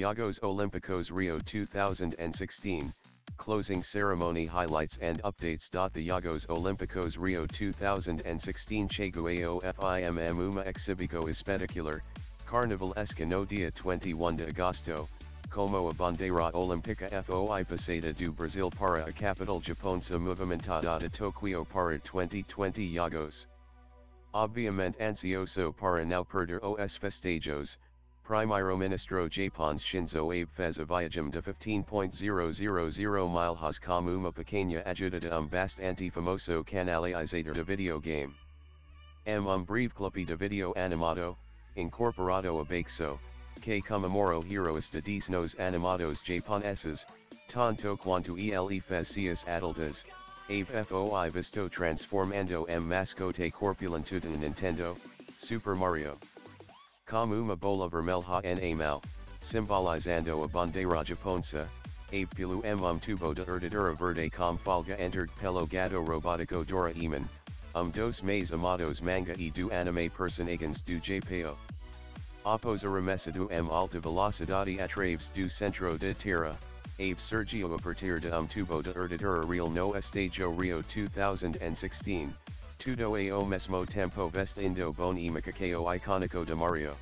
Jogos Olimpicos Rio 2016, closing ceremony highlights and updates. The Jogos Olimpicos Rio 2016 Chegueo FIMM Uma Exhibico Espetacular, Carnaval Escano dia 21 de Agosto, como a bandeira olímpica foi passada do Brasil para a capital japonesa movimentada de Tokyo para 2020 Yagos. Obviamente ansioso para não perder os festejos, Primeiro Ministro Japon's Shinzo Abe fez a viagem de 15.000 milhas como uma pequena ajuda de um bastante famoso canalizador de videogame. M um breve clipe de video animado, incorporado a Bakso, que comemoro heroes de dis nos animados japoneses, tanto quanto ele fez adultas, Abe foi visto transformando m mascote corpulento Nintendo, Super Mario. Como uma bola vermelha na mão, simbolizando a bandeira japonesa, a pelo m um tubo de erdadura verde com folga entered pelo gato robótico Doraemon, um dos mais amados manga e do anime personagens do Japão. Após a remessa do M alta velocidade através do centro de terra, Abe Sergio a partir de um tubo de erdadura real no estadio Rio 2016, tudo a o mesmo tempo vestindo bom e macacao icônico de Mario.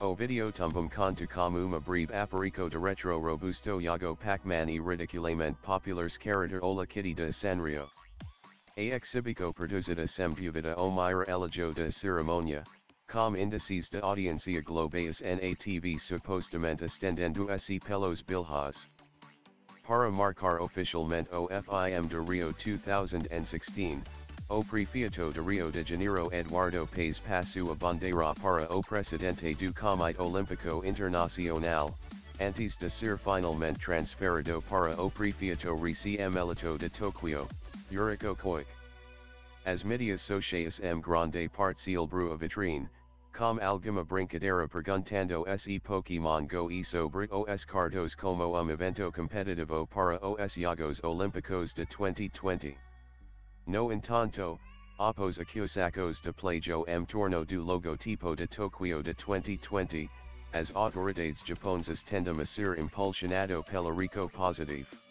O video tumbum conto como uma breve aparico de retro robusto Yago Pac-Man e ridiculamente populares character Ola Kitty de Sanrio. A exibico produzida sem dúvida o maior elogio de ceremonia, com indices de audiencia globais na TV supostamente estendendo se pelos bilhas. Para marcar oficialmente o FIM de Rio 2016, o prefeito de Rio de Janeiro Eduardo Paes passou a bandeira para o presidente do Comitê Olímpico Internacional, antes de ser finalmente transferido para o prefeito Recife de Tokyo, Yuriko Koike. As mídias sociais m grande parte bru a vitrine, com alguma brincadeira perguntando se Pokémon Go e sobre os cardos como um evento competitivo para os Jogos Olímpicos de 2020. No entanto, após acusacos de plagio m torno do logotipo de Tokyo de 2020, as autoridades japonesas tendem a ser impulsionado pela Rico positivo.